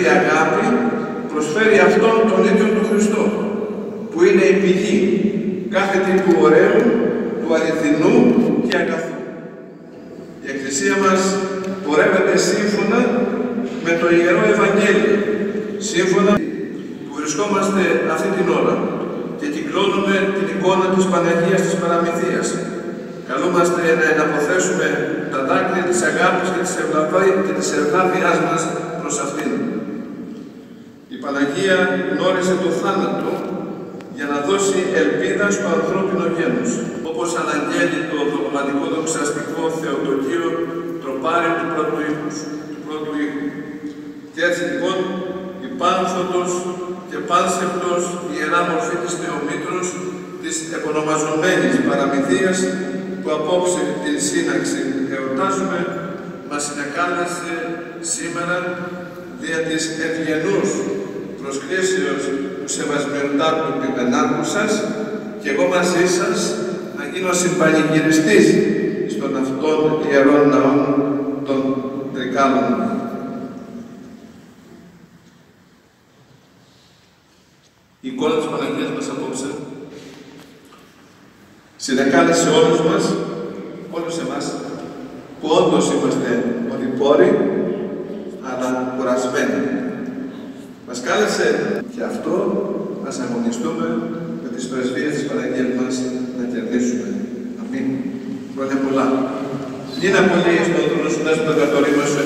μεγαλύτερη αγάπη προσφέρει Αυτόν τον ίδιο τον Χριστό, που είναι η πηγή κάθε του ωραίου, του αληθινού και αγαθού. Η Εκκλησία μας πορεύεται σύμφωνα με το Ιερό Ευαγγέλιο, σύμφωνα που βρισκόμαστε αυτή την ώρα και κυκλώνουμε την εικόνα της Παναγίας της Παραμυθίας. Καλούμαστε να εναποθέσουμε τα δάκρυα της αγάπης και της ευλαβίας μας προς αυτήν. Η Παναγία γνώρισε το θάνατο για να δώσει ελπίδα στο ανθρώπινο γένος, όπως αναγγέλει το δογματικό δοξαστικό Θεοτοκείο τροπάρι του πρώτου ήχου. Του πρώτου ήχου. Και έτσι λοιπόν η πάνθωτος και πάνσεπτος ιερά μορφή της Θεομήτρος της επωνομαζομένης παραμυθίας που απόψε την σύναξη εορτάζουμε μας συνεκάλεσε σήμερα δια της ευγενούς προσκλήσεως του Σεβασμιωτάτου Πιμενάρχου σας και εγώ μαζί σας να γίνω συμπανηγυριστής στον αυτόν ιερών ναών των Τρικάλων. Η εικόνα της Παναγίας μας απόψε συνεκάλεσε όλους μας, όλους εμάς, που όντως είμαστε οδηπόροι, αλλά κουρασμένοι. Μας κάλεσε και αυτό να αγωνιστούμε με τις πρεσβείες της Παναγίας μας να κερδίσουμε. Αμήν. Χρόνια πολλά. Είναι πολύ στον δούλο σου, να σου το καθορίσμα σου